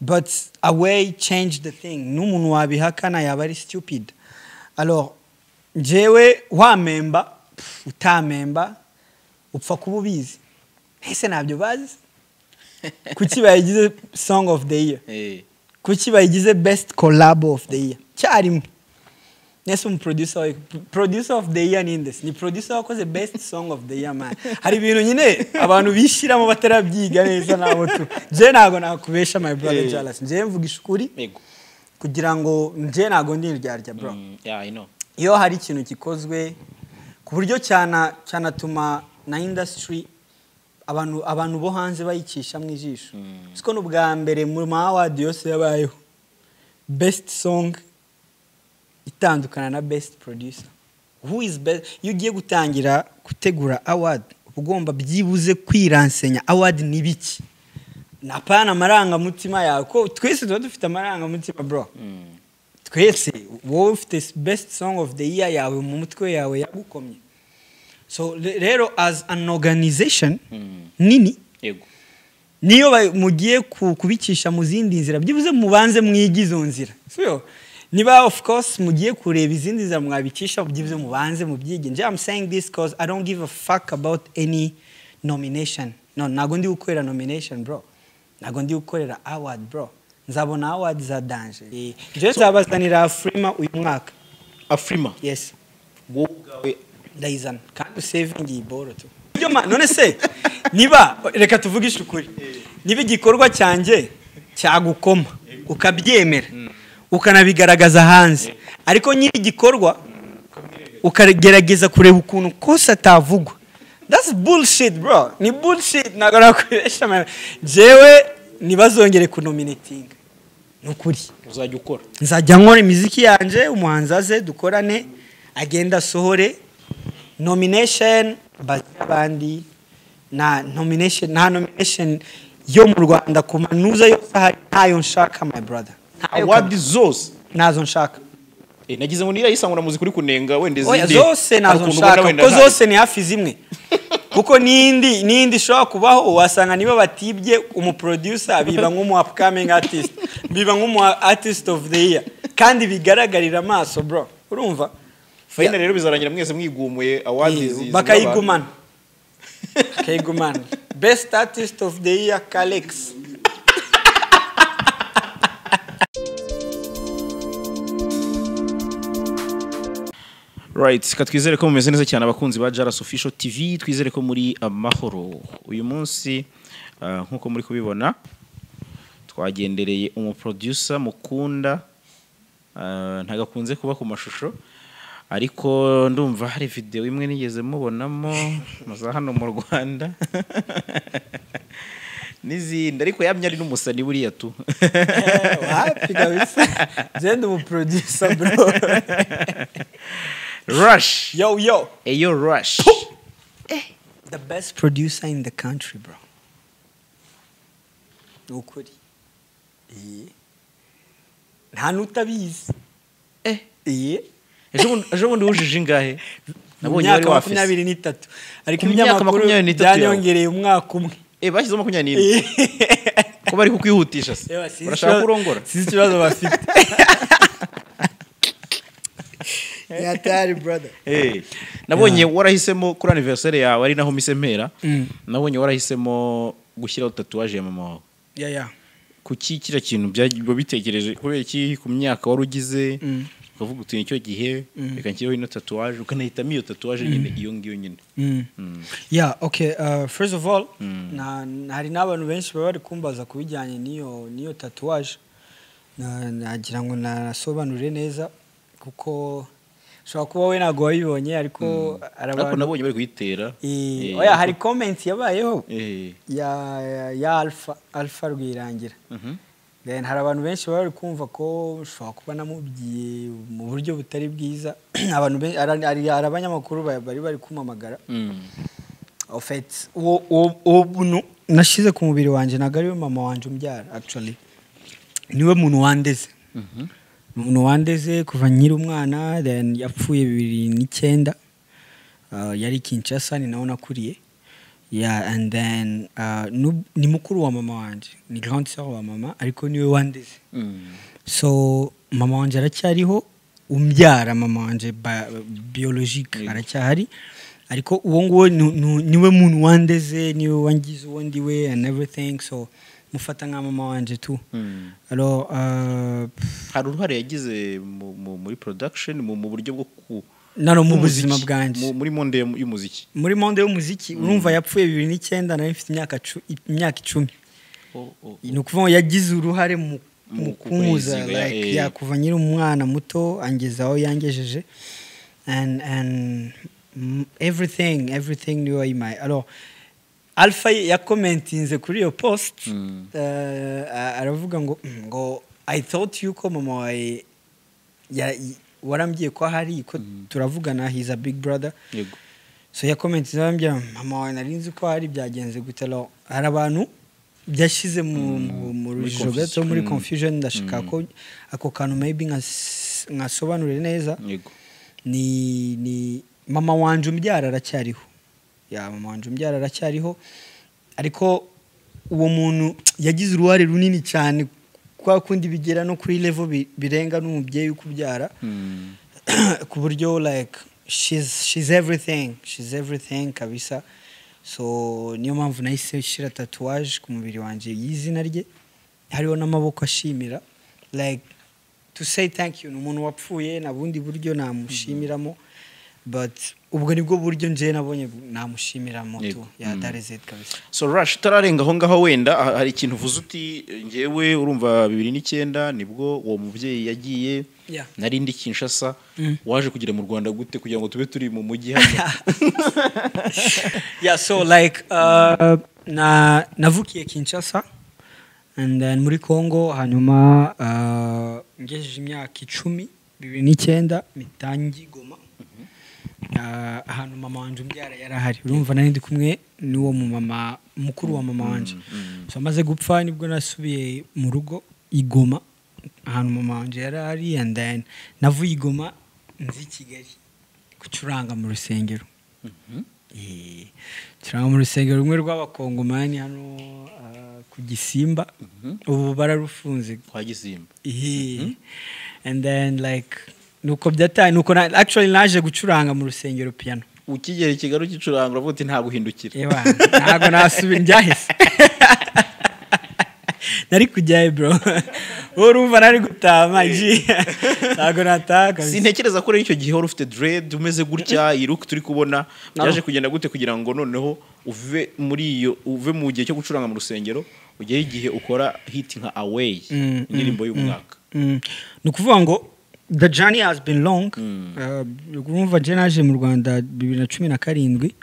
but a way changed the thing. N'umuntu wabihakana yaba ari stupid. Alors njyewe wamemba utamemba upfa kuba ubizi. Ese ntabyo bazi? Kuki bayigize song of the year? Eh, kuki bayigize best collab of the year? Cyarimwe nese umuproducer we producer of the year ni ndese ni producer wakoze best song of the year man. Hari ibintu nyine abantu bishyiramo batarabyiga neza nabo tu je ntabwo nakubesha my brother. Jalas. Je mvugisha ukuri kugira ngo nje ntabwo ndi indyarya bro. Mm, yeah, I know. iyo hari ikintu gikozwe ku buryo cyana cyanatuma na industry abantu abantu bo hanze bayicisha mu ijisho. Mm. siko n'ubwa mbere mu ma award yose yabayeho. Best song itandukana na best producer. Who is best? Iyo ugiye gutangira gutegura award uba ugomba byibuze kwiransenya award ni biki? Napana amarangamutima yawe. Ko twese tuba dufite amarangamutima bro? Mm. twese wowe ufite best song of the year yawe mu mutwe yawe yagukomye. So re- rero as an organization Mm. nini? Yego. Niyo mugiye ku- kubicisha mu zindi nzira. Byibuze mubanze mwige izo nzira. Niba of course mugiye kureba izindi nzira mwabicisha byibuze mubanze mubyige. Nje I'm saying this cause I don't give a fuck about any nomination. No ntago ndi gukorera nomination bro. Ntago ndi gukorera award bro. Nzabona award za danje Eh, nje nzabazanira frima uyu mwaka. Afrima yes. Wowe ubwawe ndayizana kandi usevingi iyi boro tu none se? Niba reka tuvugishe ukuri. Niba igikorwa cyanjye cyagukoma ukabyemera. Ukanabigaragaza hanze. Ariko nyiri igikorwa ukagerageza kureba ukuntu kose atavugwa. That's bullshit bro. Ni bullshit. Ntabwo nakoresha ama- jewe ntibazongere kunominatinga. Ni ukuri. Uzajya ukora. Nzajya nkora imiziki yanjye umuhanzi aze dukorane agenda asohore. Nomination abandi na nomination nta nomination yo mu rwanda ku manuza yose ahari ntayo nshaka my brother. Awadi zose ntazo nshaka. Eh, nagize ngo nirayisangura muzika uri kunenga wenda oya izindi zose na zo nshaka kuko zose ni hafi zimwe. Kuko n'indi n'indi ishobora kubaho wasanga niba batibye umuproducer biba nk'umu upcoming artist biba nk'umu artist of the year. Kandi bigaragarira amaso bro. Urumva? Fayina rero bizarangira mwese mwigumuye awadi bakayigumana. bakayigumana. Best artist of the year Kalex. Right. Reka twizere ko mumeze neza cyane abakunzi ba jaras official tv twizere ko muri amahoro uyu munsi ah, nk'uko muri kubibona twagendereye umuproducer mukunda. Ah, ntabwo akunze kuba ku mashusho ariko ndumva hari videwo imwe nigeze mubonamo. Muza hano mu rwanda. N'izindi. Ariko yamye ari n'umusani buriya tu. Wapi kabisa. Zenda umuproducer bro. rush. Yo yo. Eyo rush. The best producer in the country bro. Ni ukuri Eh. nta n'utabizi eh. Iye ejo bundi- ejo bundi wujuje ingahe? Nabonye wari wafise makumyabiri n'itatu. Ariko ibinyamakuru byanyongereye umwaka umwe. Eh bashyizeho makumyabiri n'ine ko bari kukwihutisha se? Urashaka kurongora? sinzi ikibazo bafite. yatari brother nabonye warahisemo kuri anniversaire yawe ari naho mise mpera Mm. nabonye warahisemo gushyiraho tatuwaje ya mama wawe ya ya kuki kiriya kintu bitekereje kubera iki ku myaka wari ugize Mm. ukavuga uti ni cyo gihe reka nshyiraho ino tatuwaje ukanahitamo iyo tatuwaje nyine iyo ngiyo nyine Mm. Mm. Yeah, okay. Uh, first of all, Mm. hari n'abantu benshi baba bari kumbaza ku bijyanye n'iyo tatuwaje Na- nagira ngo nasobanure neza kuko ushobora kuba we ntabwo wabibonye ariko hari ariko nabonye bari kuyitera. Eh, oya hari comment yabayeho? Eh, ya ya, alpha alpha rwirangira. Mhm. then hari abantu benshi baba bari kumva ko ushobora kuba namubwiye mu buryo butari bwiza. Abantu benshi hari abanyamakuru ba- bari bari kumamagara. Mm. En fait, uwo buntu nashyize ku mubiri wanjye ntabwo ari we mama wanjye umbyara actually. Niwe muntu wandeze. Mhm. Umuntu wandeze kuva nkiri umwana then yapfuye bibiri n'icyenda Uh, yari Kinshasa ni naho nakuriye and then uh, ni mukuru wa mama wanje ni grande sœur wa mama ariko ni we wandeze. So mama wanje aracyariho umbyara mama wanje ba- biologique Yego. aracyahari. Ariko uwo nguwo ni- ni- ni we muntu wandeze ni we wangize uwo ndiwe and everything so mufata nka mama wanje tu. Alors uh, hari uruhare yagize mu- mu- muri production mu buryo bwo ku nano mu buzima bwanjye mu- muri monde y'um- y'umuziki? Muri monde y'umuziki urumva yapfuye bibiri n'icyenda nari mfite imyaka cu- imyaka icumi. Ni ukuvuga ngo yagize uruhare mu like eh. yakuva nyiri umwana muto angeza aho yangejeje. And and mm, everything everything ni we wayimaye alors alpha yakomentinze kuri iyo post Mm. eh, aravuga ngo "Mm, ngo i thought yuko mama wawe warambwiye ko ahari ko turavugana he's a big brother. So yakomentinze arambwira mama wawe nari nzi ko hari byagenze gute? Alors hari abantu byashyize mu rujijo gato muri confusion. ndashaka ko ako kantu maybe nkas- nkasobanurire neza. Ni ni mama wanje umbyara aracyariho. Ya mama wanje umbyara aracyariho. Ariko uwo muntu yagize uruhare runini cyane kwa kundi bigera no kuri level bi- birenga n'umubyeyi ukubyara Mm. ku buryo like she's she's everything. She's everything kabisa. So niyo mpamvu nahise nshyira tatuwaje ku mubiri wanjye y'izina rye. Hariho n'amaboko ashimira. Like to say thank you ni umuntu wapfuye nta bundi buryo namushimiramo. But ubwo ni bwo buryo nje nabonye tu Yego. ya Mm. it kabisa so rush utararenga aho ngaho wenda ha- hari ikintu uvuze uti ngewe urumva bibiri n'icyenda ni bwo uwo mubyeyi yagiye nari ndi kinshasa Mm. waje kugera mu rwanda gute kugira ngo tube turi mu mujyi hano yeah so like uh, na navukiye kinshasa and then muri congo hanyuma uh, ngejeje imyaka icumi bibiri n'icyenda mitangi goma ahantu mama wanje umbyara yari ahari urumva nari ndi kumwe n'uwo mumama mukuru wa mama wanje. So amaze gupfa ni bwo nasubiye mu rugo igoma. Ahantu mama wanje yari ari and then navuye igoma nzi kigali. Gucuranga mu rusengero. Eh, turanga mu rusengero rumwe rw'abakongomani hano ah, ku gisimba. Ubu bararufunze. Kwa gisimba. Ehe. and then like nuko byataye nuko na, actually naje gucuranga mu rusengero piano. Ukigera i kigali ukicuranga uravuga uti nta guhindukira Ewa, ntabwo nasubira njyahise nari kujyayo bro. Wowe urumva nari gutaha maji ntabwo nataha kabisa sintekereza ko rero icyo gihe wari ufite dread umeze gutya iyi look turi kubona byaje kugenda gute kugira ngo noneho uve muri iyo uve mu gihe cyo gucuranga mu rusengero ugere igihe ukora hit nka away Mm, indirimbo y'umwaka. Mm. ni ukuvuga ngo the journey has been long. Mm. Uh, urumva je naje mu rwanda bibiri na cumi na karindwi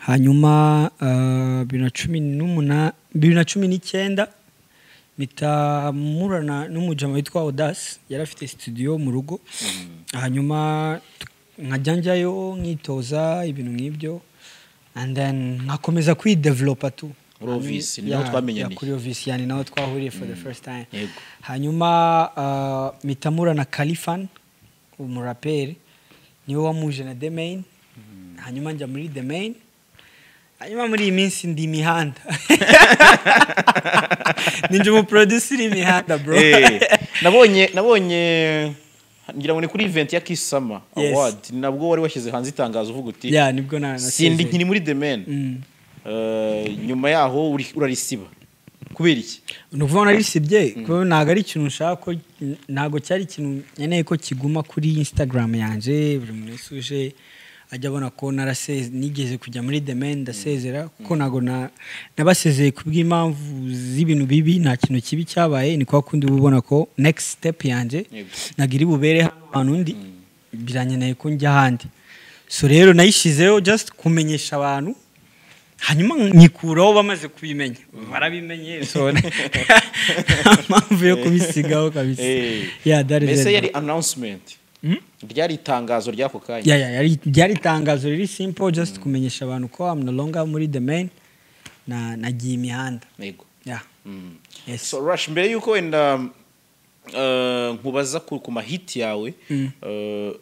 hanyuma uh, bibiri na cumi n'umunani bibiri na cumi n'icyenda mpita murana n'umujama witwa odas yari afite studio mu rugo. Hanyuma tu- nkajya njyayo nkitoza ibintu nk'ibyo and then nkakomeza kwidevelopa tu. Muri Ovis, ni Ya- naho twamenyaniye. ya, kuri Ovis, yani naho twahuriye for the first time. Hanyuma uh, mitamura na kalifan umuraperi ni we wamuje na the main. Hanyuma njya muri main. Hanyuma muri iyi minsi ndi imihanda. Ninjye umuproducer imihanda bro. Eh, nabonye nabonye ngira ngo ni kuri event ya Yes. Award. Nabwo wari washyize hanze itangazo uvuga uti sindi nkiri muri Mm. Eh, nyuma yaho urarisiba. Kubera iki? Ni ukuvuga narisibye ntabwo ari ikintu nshaka ko ntabwo cyari ikintu nkeneye ko kiguma kuri instagram yanjye buri muntu wese uje ajya abona ko nigeze kujya muri man ndasezera kuko ntabwo na- nabasezeye ku bw'impamvu z'ibintu bibi nta kintu kibi cyabaye ni kwa kundi uba ubona ko next step yanjye ntabwo iri bubere hano hantu undi biranyeneye ko njya ahandi. So rero nayishyizeho just kumenyesha abantu hanyuma nyikuraho bamaze kubimenya. Barabimenye. So nta mpamvu yo kubisigaho kabisa. Eh. Mbese yari announcement. Hmm? ryari itangazo ry'ako kanya? Ryari itangazo riri simple just kumenyesha abantu ko I'm no longer muri the main na nagiye imihanda. Mm. so rush mbere y'uko wenda eh, nkubaza ku mahiti yawe Mm. wa-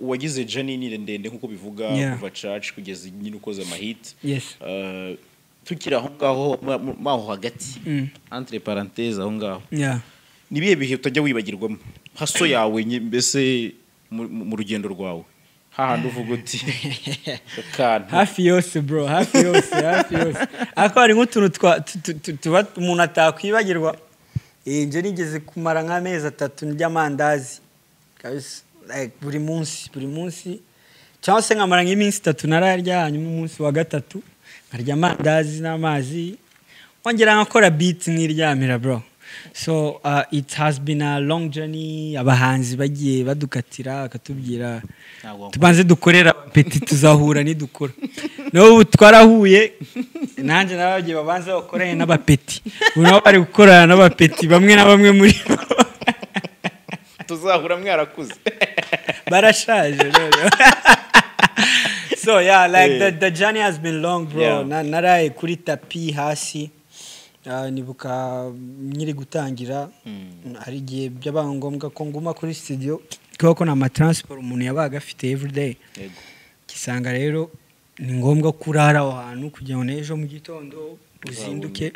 wagize nini ndende nk'uko bivuga kuva church kugeza nyine ukoze amahit yes. Uh, tukiri aho ngaho ma- ma- maho hagati. Mm. entre parenthèse aho ngaho. Ni ibihe bihe utajya wibagirwamo? Haso yawe mbese mu rugendo rwawe. Hahandi uvuga uti akantu hafi yose bro hafi yose hafi yose. Ariko hari nk'utuntu tuba umuntu atakwibagirwa. Nje nigeze kumara nk'amezi atatu ndya amandazi. Kabisa. Buri munsi buri munsi. Cyangwa se nkamara nk'iminsi itatu nararya hanyuma umunsi wa gatatu nkarya amandazi n'amazi. Wongera nkakora beat nk'iryamira bro. So uh, it has been a long journey. Abahanzi bagiye badukatira bakatubwira Ntabwo tubanze dukorera peti tuzahura nidukora. N'ubu twarahuye nanjye n'abagiye babanza bakoranye n'abapeti. Ubu nabo bari gukorana n'abapeti bamwe na bamwe muri bo. Tuzahura mwarakuze. barashaje rero so yeah like the, the journey has been long bro. Yeah. Na- naraye kuri tapi hasi nibuka nyiri gutangira hari igihe byabaye ngombwa ko nguma kuri studio kubera ko nta matransport umuntu yabaga afite everyday Yego. kisanga rero ni ngombwa ko urara aho hantu kugira ngo n'ejo mu gitondo uzinduke.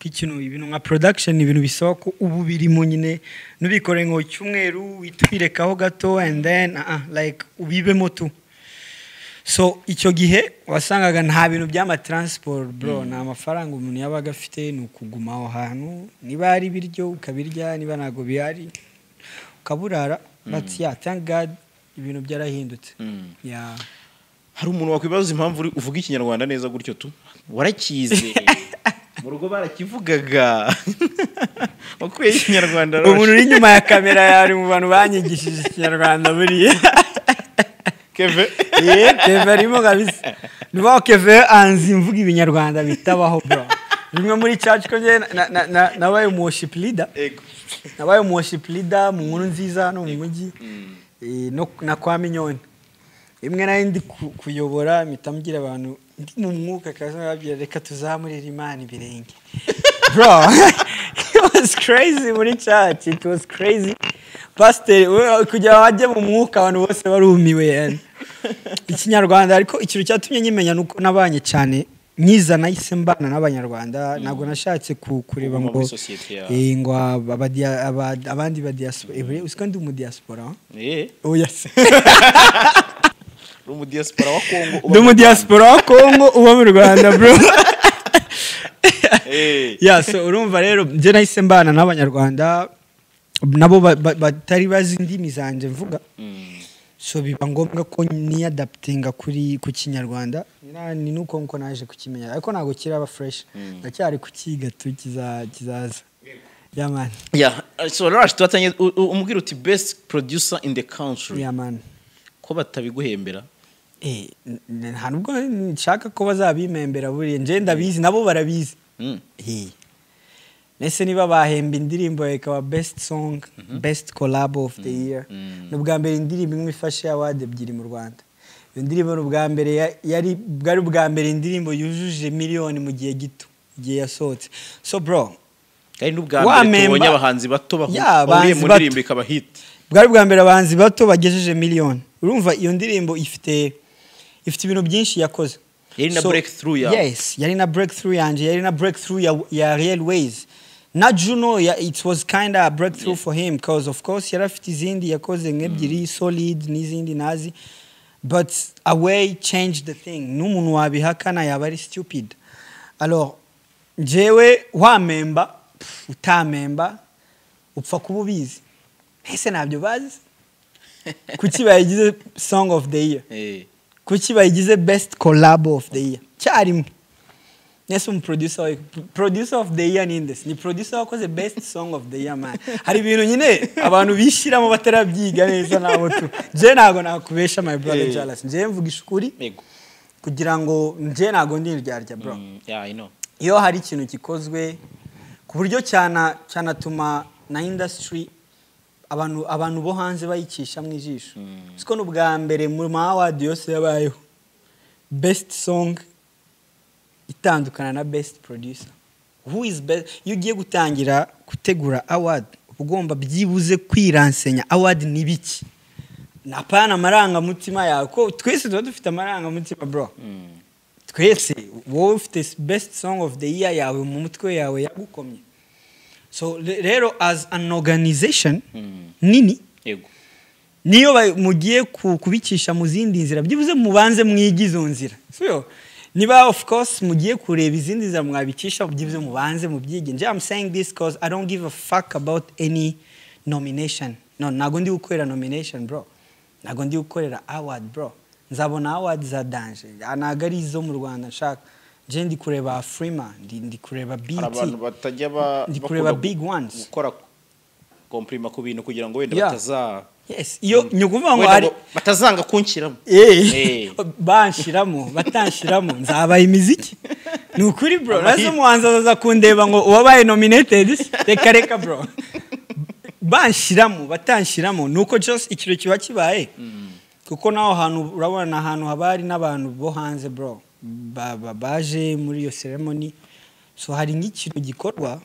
Ko ikintu ibintu nka production ni ibintu bisaba ko uba ubirimo nyine nubikore ngo icyumweru witwirekaho gato and then uh, like ubibemo tu. So icyo gihe wasangaga nta bintu by'amatransport bro. Nta mafaranga umuntu yabaga afite ni ukuguma aho hantu. Niba hari ibiryo ukabirya niba ntabwo bihari ukaburara but yeah thank god ibintu byarahindutse. Mm. yeah. hari umuntu wakwibaza impamvu uvuga ikinyarwanda neza gutyo tu? Warakize. mu rugo barakivugaga. Wakuye ikinyarwanda umuntu uri inyuma ya kamera yari mu bantu banyigishije ikinyarwanda buriya keve keve arimo kabisa. Ni keve anzi mvuga ibinyarwanda bitabaho bro. Rimwe muri church ko njye na- na- na- nabaye umu worship leader. Nabaye umu worship leader mu nkuru nziza hano mu mujyi Eh, no na kwa minyoni. Rimwe nari ndi ku- kuyobora mpita mbwira abantu ndi mu mwuka kaza babwira reka tuzamurire imana ibirenge. Bro it was crazy muri church it was crazy. Pastor we- kugira ngo bajye mu mwuka abantu bose barumiwe ikinyarwanda ariko ikintu cyatumye nyimenya nuko nabanye cyane nyiza nahise mbana n'abanyarwanda ntabwo nashatse ku- kureba ngo eh, ngo abandi ba diaspora eh, uziko ndi mu diaspora? Wa? Eh, oya se uri umu diaspora wa Kongo ndi mu mu diaspora wa Kongo uba mu Rwanda bro. Eh. yeah so urumva rero njye nahise mbana n'abanyarwanda nabo ba- ba- batari bazi indimi zanjye mvuga. Mm. so biba ngombwa ko niyadaputinga kuri ku kinyarwanda. Ni nuko nko naje kukimenya. Ariko ntabwo kiraba fresh. Ndacyari kukiga tu kiza- kizaza. Yeah man. Yeah, so u- u- umubwira uti best producer in the country. Yeah man. Ko batabiguhembera? Nta nubwo nshaka ko bazabimembera buriya njye ndabizi nabo barabizi. Mm. Eh. Nese niba bahemba indirimbo ikaba best song best collab of the year Mm. ni ubwa mbere indirimbo imwe ifashe award ebyiri mu Rwanda. Iyo ndirimbo ni ubwa mbere ya- yari bwari ubwa mbere indirimbo yujuje miliyoni mu gihe gito igihe yasohotse. So bro kandi n'ubwa mbere tubonye abahanzi bato bahuriye mu ndirimbo ikaba hit. bwari ubwa mbere abahanzi bato bagejeje miliyoni. Urumva iyo ndirimbo ifite ifite ibintu byinshi yakoze. Yari na breakthrough yawe. yes yari na breakthrough yanjye yari na breakthrough ya, ya real ways. Na juno ya, it was kind of a breakthrough for him because of course yari afite izindi yakoze nk'ebyiri solid n'izindi nazi. But a way changed the thing. N'umuntu wabihakana yaba ari stupid. Alors njyewe wamemba utamemba upfa kuba ubizi. Ese ntabyo bazi? Kuki bayigize song of the year? Eh. Kuki bayigize best collab of the year. Cyarimwe nese umuproducer wa producer of the year ni ndetse ni producer wakoze best song of the year man. Hari ibintu nyine abantu bishyiramo batarabyiga neza nabo tu. Je ntabwo nakubesha my brother Eh. Jalas je mvugisha ukuri kugira ngo nje ntabwo ndi indyarya bro. Mm, yeah, I know. iyo hari ikintu gikozwe ku buryo cyana cyanatuma na industry abantu abantu bo hanze bayicisha mu ijisho. Siko ni ubwa mbere mu ma award yose yabayeho. Best song itandukana na best producer. Who is best? Iyo ugiye gutangira gutegura award uba ugomba byibuze kwiransenya award ni biki? Napana amarangamutima yawe. Ko twese tuba dufite amarangamutima bro? Twese wowe ufite best song of the year yawe mu mutwe yawe yagukomye. So re- rero as an organization nini? Yego. Niyo mugiye ku- kubicisha mu zindi nzira? Byibuze mubanze mwige izo nzira. Niba of course mugiye kureba izindi nzira mwabicisha byibuze mubanze mubyige. Nje I'm saying this cause I don't give a fuck about any nomination. No ntago ndi gukorera nomination bro. Ntago ndi gukorera award bro. Nzabona award za danje. Ntago ari izo mu rwanda nshaka. Nje ndi kureba frima ndi, ndi kureba bt Ndi kureba big ones. Gukora komprima ku bintu kugira ngo wenda bataza yes. Iyo ni ukuvuga ngo hari batazanga kunshyiramo Eh, Eh. banshiramo batanshiramo. Nzabaha imiziki. Ni ukuri bro. Nase umuhanzi azaza kundeba ngo uwabaye nominated? Reka reka bro. Banshiramo batanshiramo. Ni uko just ikiro kiba kibaye. Kuko naho hantu urabona ni ahantu haba hari n'abantu bo hanze bro. Ba- ba- baje muri iyo ceremony. So hari nk'ikintu gikorwa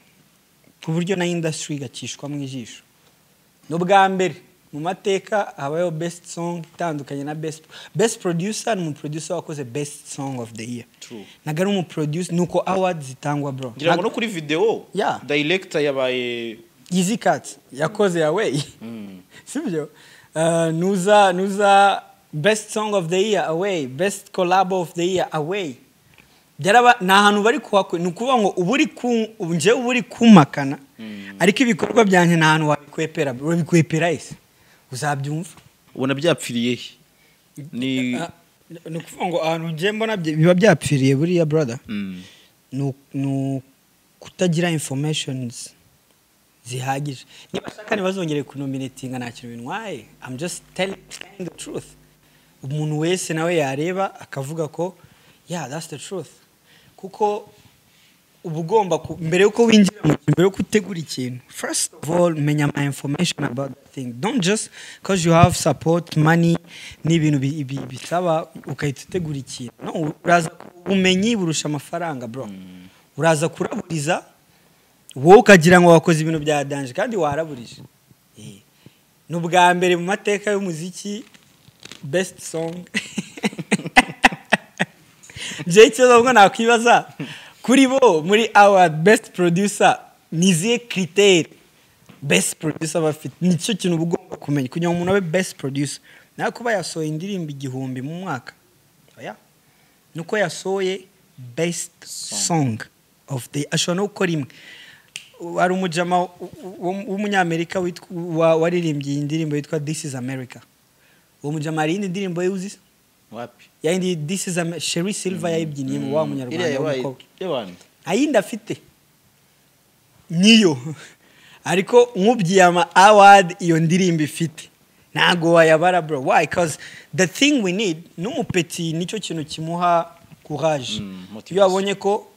ku buryo na industry igacishwa mu ijisho. Ni ubwa mbere mu mateka habayeho best song itandukanye na best best producer ni umuproducer wakoze best song of the year. True. ntabwo ari umuproducer ni uko awards zitangwa bro. Ngira ngo no kuri video Yeah. director yabaye Easy Cut yakoze away sibyo Uh, nuza nuza best song of the year away. Best collab of the year away. byaraba ni ahantu bari kuhakora ni ukuvuga ngo uba uri njyewe uba uri kumakana ariko ibikorwa byanjye nta hantu wabikwepera urabikwepera ese? Uzabyumva. Ubona byapfiriye he? Ni Ah, ni ukuvuga ngo ahantu njye mbona biba byapfiriye buriya brother. Mm. ni u- ni kutagira informations zihagije. Niba ashaka ntibazongere kunominatinga nta kintu bintwaye. I'm just telling the truth. Umuntu wese nawe yareba akavuga ko yeah that's the truth. Kuko uba ugomba mbere yuko winjira mu kintu mbere yuko utegura ikintu first of all menya my information about that thing. Don't just because you have support money n'ibintu bi- bi- bisaba ukahita utegura ikintu. No uraza ubumenyi burusha amafaranga bro. Uraza kuraburiza wowe ukagira ngo wakoze ibintu bya danje kandi waraburije Eh. ni ubwa mbere mu mateka y'umuziki best song. njyewe ikibazo ngo nakwibaza kuri bo muri award best producer ni izihe kiriteri best producer bafite ni cyo kintu uba ugomba kumenya. Kugira ngo umuntu abe best producer. Nawe kuba yasohoye indirimbo igihumbi mu mwaka. Oya. Nuko yasohoye best song of the ashobora no gukora imwe. Hari umujama w'umunyamerika waririmbye iyi ndirimbo yitwa this is america. Uwo mujama hari iyindi ndirimbo ye uzi wapi? Yayindi this is America Sherry Silver yayibyiniye mu wa iriya munyarwanda w'umukobwa ayindi afite niyo. Ariko nk'ubyiye ama award iyo ndirimbo ifite. Ntabwo wayabara bro. Why? Cause the thing we need n'umupeti ni cyo kintu kimuha courage. Mm, iyo abonye ko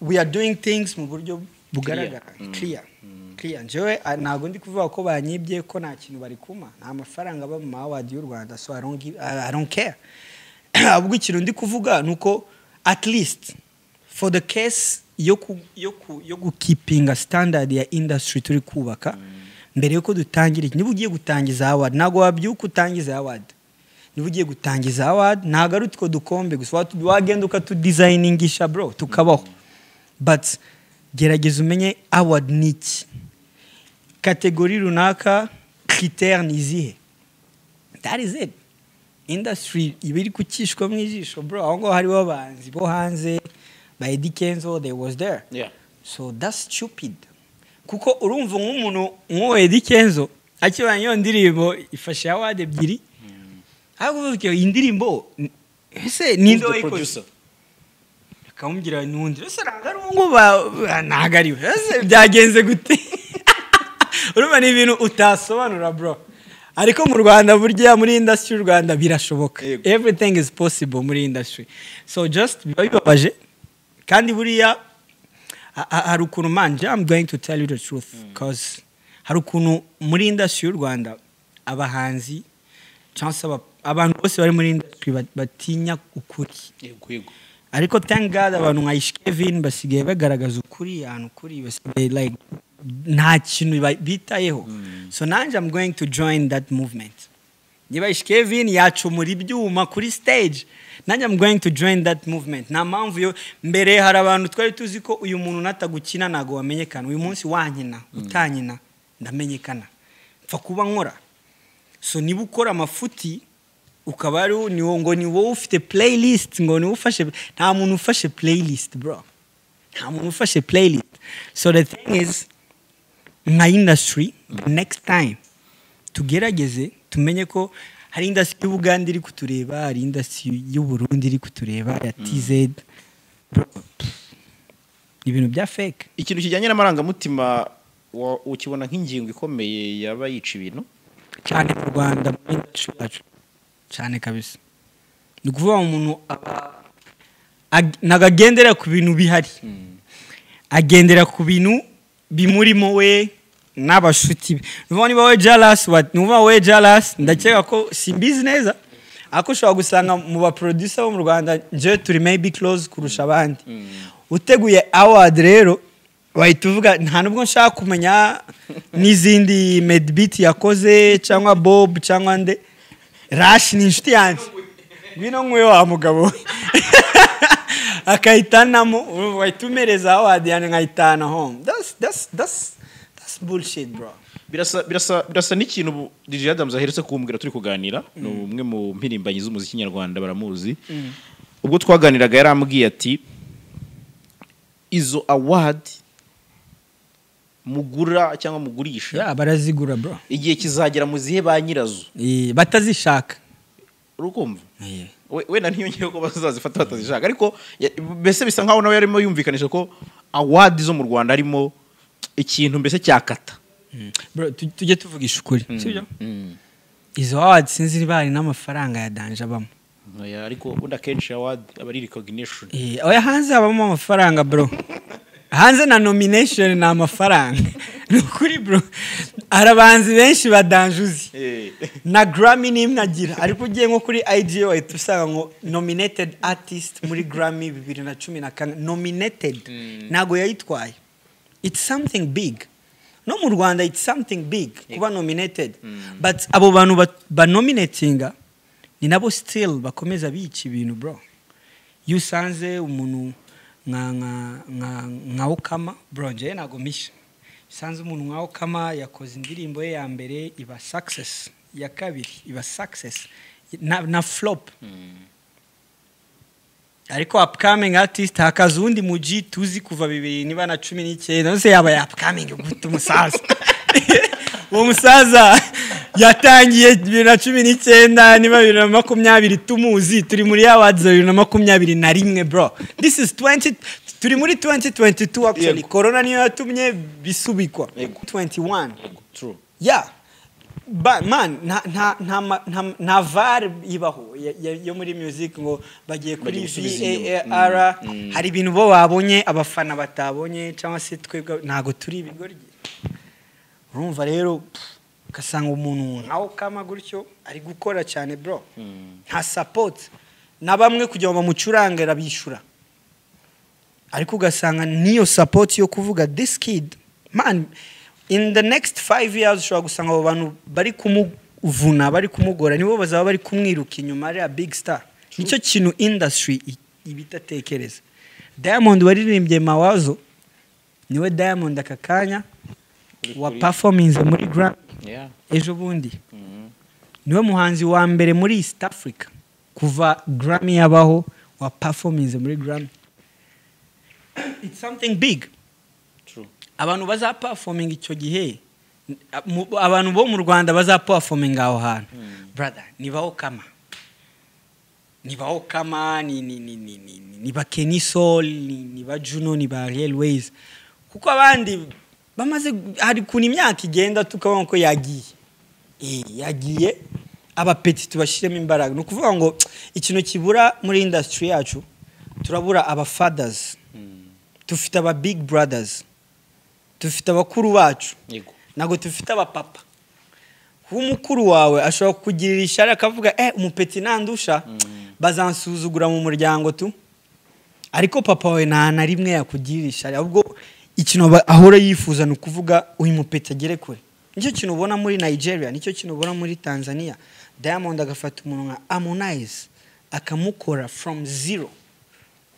we are doing things mu buryo bugaragara Mm. clear. Clear njyewe ah, ntabwo ndi kuvuga ko banyibye ko nta kintu bari kuma. Nta mafaranga aba mu ma award y'u rwanda so care. Ahubwo ikintu ndi kuvuga ni uko at least for the case yo gukipinga standard ya industry turi kubaka mbere yuko dutangira niba ugiye gutangiza award. Ntabwo wabyuka utangiza award. Niba ugiye gutangiza award ntabwo ari utwo dukombe gusa. Wagenda ukatudesigningisha bro tukabaho. But gerageza umenye award ni iki? Kategori runaka critère ni izihe that is it. Industry iba iri kukishwa mu ijisho bro. Aho ngaho hariho abahanzi bo hanze ba Eddy Kenzo they was there. Yeah. so that's stupid. Kuko urumva nk'umuntu nk'uwo Eddy Kenzo akibanye iyo ndirimbo ifashe award ebyiri. Ahubwo uvuga iyi ndirimbo ese ninde wayikoze? akamubwira n'undi ese ntabwo ari uwo ngo ba- ntabwo ari we? Ese byagenze gute? urumva ni ibintu utasobanura bro. Ariko mu rwanda burya muri industry y'u rwanda birashoboka. Everything is possible muri industry. So just biba bibabaje kandi buriya ha- ha- hari ukuntu man I'm going to tell you the truth cause hari ukuntu muri industry y'u rwanda abahanzi cyangwa abantu bose bari muri ba- batinya ukuri. Ariko thank god abantu nka Ish Kevin basigaye bagaragaza ukuri ahantu ukuri basigaye like nta kintu bitayeho so nanjye i'm going to join that movement. Niba kevin yacumura ibyuma kuri stage. Nanjye I'm going to join that movement. Nta mpamvu yo mbere hari abantu twari tuzi ko uyu muntu natagukina ntabwo wamenyekana. Uyu munsi wankina utankina ndamenyekana. Mfa kuba nkora. So niba ukora amafuti ukaba ari ngo ni wowe ufite playlist ngo ni wowe ufashe nta muntu ufashe playlist bro. Nta muntu ufashe playlist. So the thing is nka industry next time tugerageze tumenye ko hari industry y'ubuganda iri kutureba hari industry y'uburundi iri kutureba ya Bro, ni ibintu bya fake. Ikintu kijyanye n'amarangamutima ukibona nk'ingingo ikomeye yaba yica ibintu? Cyane mu rwanda mu industry yacu. Cyane kabisa. Ni ukuvuga umuntu ntabwo agendera ku bintu bihari. Agendera ku bintu bimurimo we n'abashuti be. Ni ukuvuga niba we jalasi ni ukuvuga we jalasi ndakeka ko simbizi neza. Ariko ushobora gusanga mu baproducer bo mu rwanda njyewe turi maybe close kurusha abandi. Uteguye award rero wahita uvuga nta nubwo nshaka kumenya n'izindi medbit yakoze cyangwa bob cyangwa nde. Rash ni inshuti yanjye. Ngwino nk'uwe wa mugabo. we akayitanamo wahita umereza award yanjye nkayitana home. That's, that's, that's, that's bullshit bro. Birasa n'ikintu DJ Adams aheretse kumbwira turi kuganira. Ni umwe mu mpirimbanyi z'umuziki nyarwanda baramuzi. Ubwo twaganiraga yarambwiye ati izo award mugura cyangwa mugurisha barazigura bro. igihe kizagera mu zihe ba nyirazo? Batazishaka. Urukumva wenda ntiyongeye ko bazazifata batazishaka ariko mbese bisa nkaho nawe yarimo yumvikanisha ko award zo mu rwanda harimo ikintu mbese cyakata. Bro tu- tujye tuvugisha ukuri sibyo izo award sinzi niba hari n'amafaranga ya danje abamo Oya, ariko ubundi akenshi award aba ari recognition. Eh, oya hanze habamo amafaranga bro. hanze na nomination ni amafaranga. Ni ukuri bro. Hari abahanzi benshi badanjuzi Eh. na grammy n'imwe ariko ugiye nko kuri IGO wahita usanga ngo nominated artist muri grammy bibiri na cumi na kane. Nominated. Ntabwo yayitwaye. It's something big. No mu rwanda it's something big kuba nominated. But abo bantu ba- banominatinga ni nabo still bakomeza bica ibintu bro. Iyo usanze umuntu nka nka nka nka okama bro njyewe ntabwo misha usanze umuntu nka okama yakoze indirimbo ye ya mbere iba success. Iya kabiri iba success. Na, na flop. Ariko upcoming artist hakaza uwundi muji tuzi kuva bibiri niba na cumi n'icyenda. Nose yaba ya upcoming gute umusaza. Uwo musaza yatangiye bibiri na cumi n'icyenda niba bibiri na makumyabiri tumuzi turi muri za bibiri na makumyabiri na rimwe bro. This is 20 turi muri 2022 actually. Corona niyo yatumye bisubikwa. Yego. 21 True. yeah. Man nta nta nta ma- nta nta var ibaho. Ya- ya- yo muri music ngo bagiye kuri Bagiye gusubiza inyuma. VAR hari ibintu bo babonye abafana batabonye cyangwa se twebwe ntago turi ibigoryi. Urumva rero ugasanga umuntu nkaho kama gutyo ari gukora cyane bro. Nta support. Na bamwe kugira ngo bamucurange arabishyura ariko ugasanga niyo support yo kuvuga this kid man in the next five years ushobora gusanga abo bantu bari kumuvuna bari kumugora nibo bazaba bari kumwiruka inyuma ariya big star. Nicyo kintu industry i- iba idatekereza diamond waririmbye mawazo ni we diamond aka kanya wa performance muri Yeah. Ejo bundi. Niwe muhanzi wa mbere muri east africa kuva Grammy yabaho wa performance muri Grammy. It's something big. True. abantu bazapafominga icyo gihe. Abantu bo mu rwanda bazapafominga aho hantu. Brother nibaho kama nibaho kama ni ni ni ni ni ni- ni ba ni ni ba Juno ni ba Railways. Kuko abandi bamaze hari kuntu imyaka igenda tukabona ko yagiye. Eh yagiye abapeti tubashyiremo imbaraga. Ni ukuvuga ngo ikintu kibura muri industry yacu turabura aba fathers. Dufite aba big brothers. Dufite abakuru bacu. Ntabwo dufite abapapa kuba umukuru wawe ashobora kukugirira ishyari akavuga eh umupeti nandusha. Bazansuzugura mu muryango tu. Ariko papa wawe nta na rimwe yakugirira ishyari. Ahubwo ikintu ahora yifuza ni ukuvuga uyu mupeti agere kure. Nicyo kintu ubona muri nigeria ni cyo kintu ubona muri tanzania. Diamond agafata umuntu nka harmonize akamukora from zero.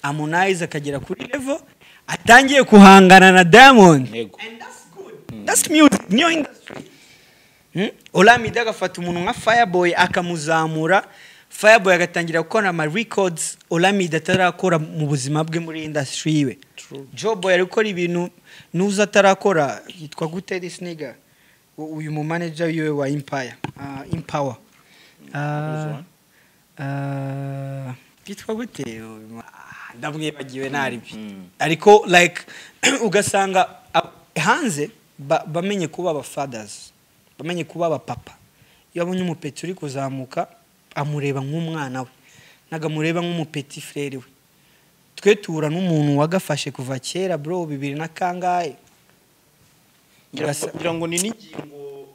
Harmonize akagera kuri level atangiye kuhangana na diamond. Yego. and that's good. That's music niyo industry. Hmm? olamide agafata umuntu nka fireboy akamuzamura. Fireboy agatangira gukora ama records olamide atarakora mu buzima bwe muri industry yiwe. Joboy ari gukora ibintu nuza atarakora yitwa gute this nigga U- uyu mu manager wiwe wa empire uh, empower. Uh, uh, yitwa gute? Ndamwibagiwe naribi Mm. ariko like ugasanga a- hanze ba- bamenye kuba aba fathers bamenye kuba aba papa. Iyo abonye umupeti uri kuzamuka amureba nk'umwana we ntabwo amureba nk'umupeti frere we. Twe tuhura n'umuntu wagafashe kuva kera bro bibiri na kangahe? Ngira ngo ni n'ingingo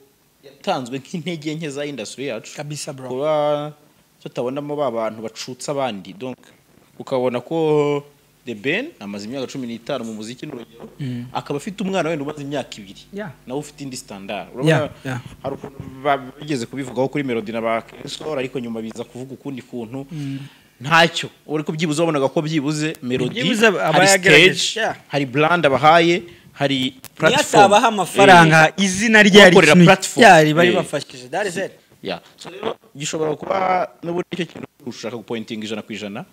yatanzwe nk'intege nke za industry yacu. Kabisa bro. Kuba tutabonamo ba bantu bacutsa abandi donc ukabona ko The Ben amaze imyaka cumi n'itanu mu muziki n'urugero Mm. akaba afite umwana wenda umaze imyaka ibiri. Nawe ufite indi standard. Hari ukuntu ba- bigeze kubivugaho kuri Melody na ba ariko nyuma biza kuvuga ukundi kuntu. Ntacyo. Uri ko byibuze wabonaga ko byibuze. Melody hari stage hari brand abahaye hari niyo platform. atabaha amafaranga izina rye cyari bari Eh. bafashije. That is it. Yeah. So rero gishobora kuba n'ubundi icyo kintu ushaka gupointinga ijana ku ijana.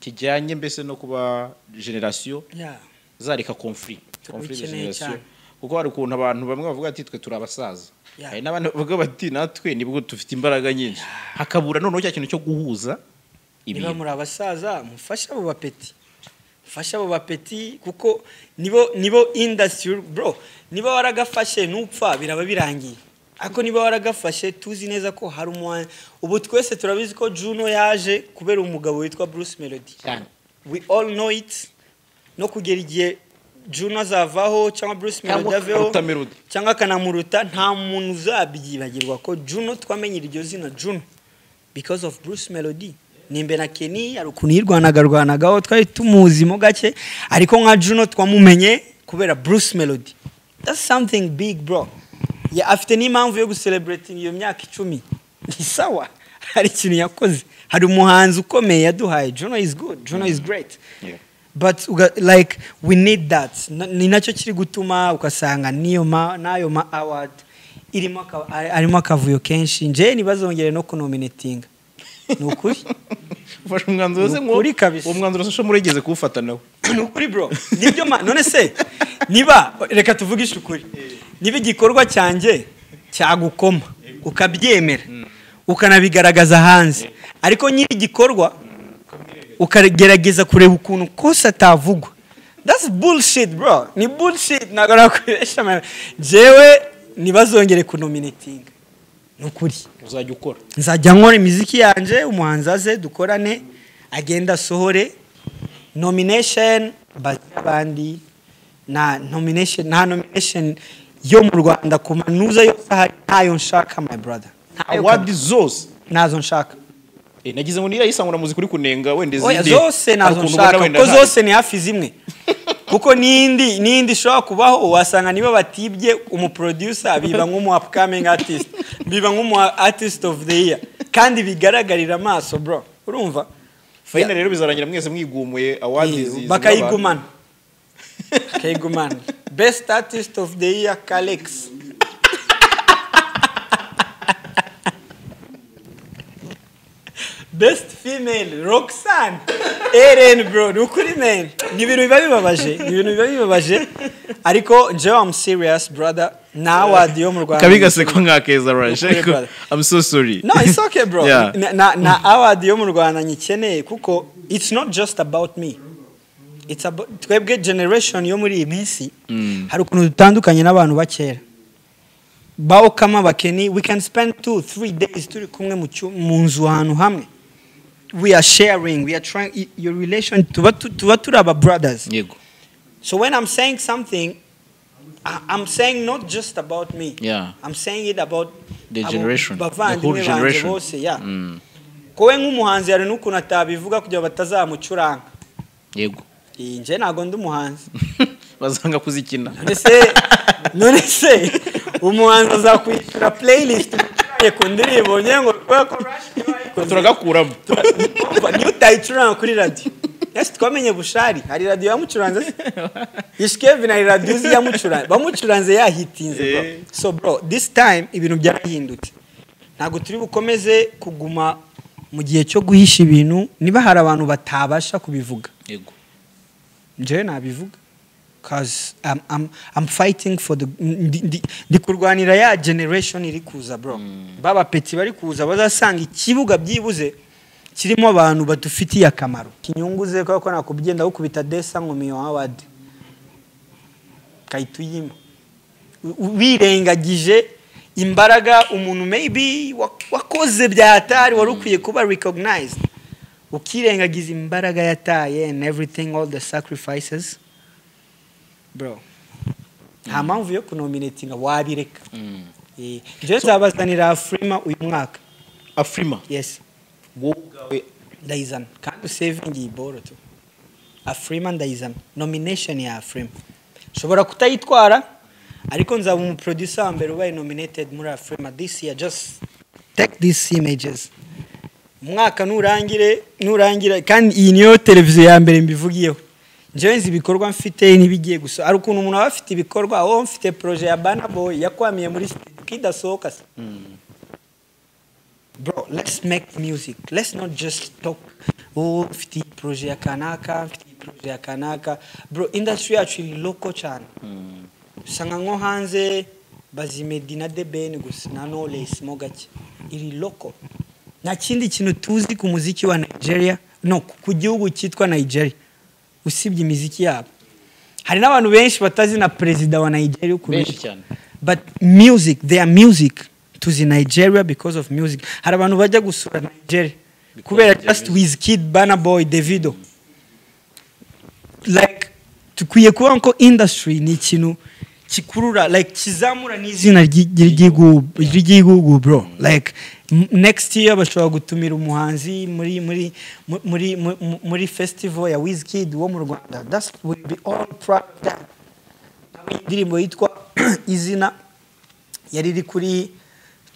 Kijyanye mbese no kuba generasiyo zareka conflict conflict de generasiyo kuko hari ukuntu abantu bamwe bavuga ati twe turi abasaza. Hari n'abandi bavuga bati natwe ni bwo dufite imbaraga nyinshi. Hakabura noneho cya kintu cyo guhuza niba muri abasaza mufashe abo bapeti. Mufashe abo bapeti kuko nibo nibo industry bro niba waragafashe nupfa biraba birangiye. Ariko niba waragafashe tuzi neza ko hari umuhanzi ubu twese turabizi ko Juno yaje kubera umugabo witwa Bruce Melody. Cyane. We all know it. No kugera igihe Juno azavaho cyangwa Bruce Melody Cyangwa aveho cyangwa akanamuruta nta muntu uzabyibagirwa ko Juno twamenye iryo zina Juno. Because of Bruce Melody. Nimbe na Kenny hari ukuntu yirwanaga rwanagaho twari tumuzimo gake ariko nka Juno twamumenye kubera Bruce Melody. That's something big bro. Afite n'impamvu yo gucelebrating iyo myaka icumi. Ni sawa. Hari ikintu yakoze. Hari umuhanzi ukomeye yaduhaye. Juno is good. Juno is great. Yeah. but like we need that. Ni nacyo kiri gutuma ugasanga niyo ma nayo ma award irimo arimo akavuyo kenshi. Nje ntibazongere no kunominatinga ni ukuri ufashe umwanzuro se ngo uwo mwanzuro se murigeze kuwufata nawe. Ni ukuri bro. Nibyo ma none se niba reka tuvugishe ukuri. Niba igikorwa cyanjye cyagukoma ukabyemera ukanabigaragaza hanze ariko nyiri igikorwa ukagerageza kureba ukuntu kose atavugwa. That's bullshit bro. Ni bullshit. Ntabwo nakoresha ama- jewe ntibazongere kunominatinga. Ni ukuri uzajya ukora. Nzajya nkora imiziki yanjye umuhanzi aze dukorane agenda asohore. Nomination abandi na nomination nta nomination yo mu rwanda ku manuza yose ahari ntayo nshaka my brother. Awadi zose? Ntazo nshaka. Eh, nagize ngo niyo yisangura muzi kuri kunenga wenda izindi. zose na zo nshaka. kuko zose ni hafi zimwe. kuko n'indi n'indi ishobora kubaho wasanga niba batibye umuproducer biba nk'umu upcoming artist. Biba nk'umu artist of the year. Kandi bigaragarira amaso bro. Urumva? Final rero bizarangira mwese mwigumuye awadi bakayigumana. Bakayigumana. Best artist of the year Kalex. Best female Roxanne. Eren bro ni ukuri man ni ibintu biba bibabaje ni ibintu biba bibabaje ariko njyewe I'm serious brother. Na award yo mu Rwanda kabigasekwa nkakeza raje brother. I'm so sorry. No it's okay bro. Yeah. na, na, award yo mu rwanda nyikeneye kuko it's not just about me. It's about twebwe generation yo muri iyi minsi hari ukuntu dutandukanye n'abantu bakera bawo kama bakeni we can spend two three days turi kumwe mu nzu ahantu hamwe. We are sharing we are trying your relation tuba tu- tuba turi aba brothers yego so when i'm saying something I- I'm saying not just about me. Yeah. I'm saying it about The generation, the whole generation. bose yeah. Mm. kowe nk'umuhanzi hari n'ukuntu atabivuga kugira batazamucuranga yego iyi nje ntabwo ndi umuhanzi bazanga kuzikina none se none se umuhanzi azakwishyura playlist ku ndirimbo nyewe ngo kubera ko Rush niwe wayikoze. Turagakuramo niyo utayicuranga kuri radiyo ese twamenye bushari. Hari radiyo yamucuranze se? Ishikevin hari radiyo uzi yamucuranze? Bamucuranze yahitinze bro. Eh. so bro this time ibintu byarahindutse. Ntabwo turi bukomeze kuguma mu gihe cyo guhisha ibintu niba hari abantu batabasha kubivuga. Yego. Njyewe nabivuga. Cause I'm, I'm, I'm fighting for the ndi, kurwanira ya generation iri kuza bro. Baba peti bari kuza bazasanga ikibuga byibuze kirimo abantu badufitiye akamaro. Kinyunguze kubera ko nakubye gukubita desa ngo miyo award kahita uyima U- u- wirengagije imbaraga umuntu maybe wa- wakoze byatari wari ukwiye kuba recognized. Ukirengagiza imbaraga yataye and everything all the sacrifices nta mpamvu yo kunominatinga wabireka. Eh, njyewe nzabazanira afurima uyu mwaka. Afrima yes. Wowe ubwawe ndayizana kandi usevingi iyi boro tu afurima ndayizana nomination ya afurima nshobora kutayitwara ariko nzaba umuproducer wa mbere ubaye nominated muri afurima this year. Just take these images. Umwaka nurangire nurangira kandi iyi niyo televiziyo ya mbere mbivugiyeho. Njyewe nzi ibikorwa mfite n'ibigiye gusa hari ukuntu umuntu aba afite ibikorwa wowe mfite proje ya bana boy yakwamiye muri studio kidasohoka se. Bro let's make music. Let's not just talk oh mfite iyi proje ya kanaka mfite iyi proje ya kanaka. Bro industry yacu iri local cyane. Usanga nko hanze bazimedi na debeni gusa na knowless mo gake. Iri local nta kindi kintu tuzi ku muziki wa nigeria no ku gihugu cyitwa nigeria. Usibye imiziki yabo. Hari n'abantu benshi batazi na perezida wa nigeria cyane. but music their music tuzi nigeria because of music. Hari abantu bajya gusura nigeria. Kubera just with wizkid bana boy davido. Like dukwiye kubona ko industry ni ikintu kikurura like kizamura n'izina ry'i- ry'igihugu bro. Like m- next year bashobora gutumira umuhanzi muri muri mu- muri mu- muri festival ya Wizkid wo mu Rwanda. That's will be all proud of that indirimbo yitwa izina yari iri kuri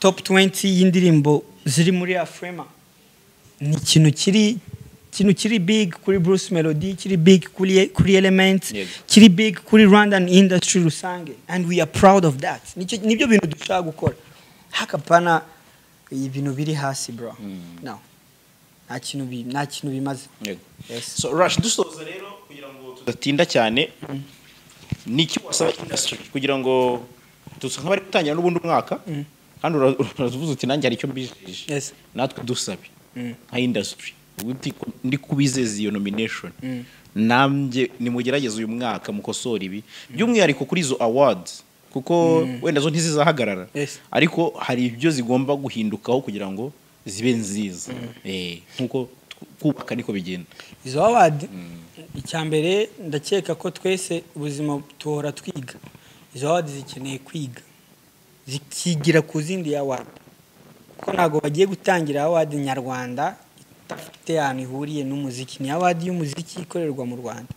top 20 y'indirimbo ziri muri Afrima ni ikintu kiri ikintu kiri big kuri Bruce Melody kiri big kuri kuri Element Yego. kiri big kuri Rwandan industry rusange. And we are proud of that. Nibyo bintu dushaka gukora. Hakapana ibintu biri hasi bro. No nta kintu bi- nta kintu bimaze. So rush dusoza rero kugira ngo tudatinda cyane. Ni iki wasaba industry? Kugira ngo dusa nk'abari gutangira n'ubundi umwaka kandi ura- uravuze uti nanjye hari icyo mbijeje natwe dusabe. Nka ko ndi kubizeza iyo nomination. Nambye nimugerageze uyu mwaka mukosora ibi. By'umwihariko kuri izo awards kuko wenda zo ntizizahagarara. Ariko hari ibyo zigomba guhindukaho kugira ngo zibe nziza. Eh, nk'uko kubaka niko bigenda. Izo award icya mbere ndakeka ko twese ubuzima tuhora twiga. Izo award zikeneye kwiga. Zikigira ku zindi award kuko ntabwo bagiye gutangira award nyarwanda idafite ahantu ihuriye n'umuziki. Ni award y'umuziki ikorerwa mu rwanda.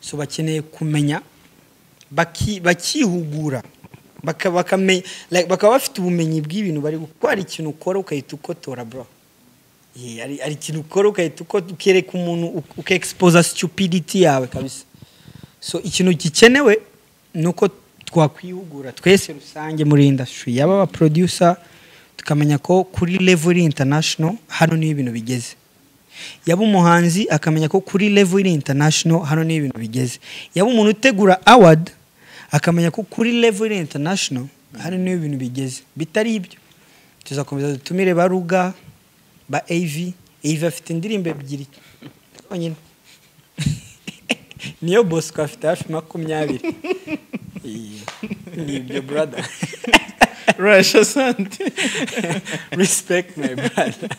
So bakeneye kumenya bakihugura bakaba bafite ubumenyi bw'ibintu bari gukora. Ikintu ukora ukahita ukotora bro? Hari hari ikintu ukora ugahita uko- ukereka umuntu uk- ukaexposa stupidity yawe kabisa. So ikintu gikenewe ni uko twakwihugura. Twese rusange muri industry. Yaba aba producer tukamenya ko kuri level international hano ni ho ibintu bigeze. Yaba umuhanzi akamenya ko kuri level international hano ni ho ibintu bigeze. Yaba umuntu utegura award akamenya ko kuri level international hano ni ho ibintu bigeze. Bitari ibyo. Tuzakomeza dutumire ba ruga ba AV AV afite indirimbo ebyiri. Zonyine niyo bosco afite hafi makumyabiri. Ni ibyo brother. Rush asante respect my brother.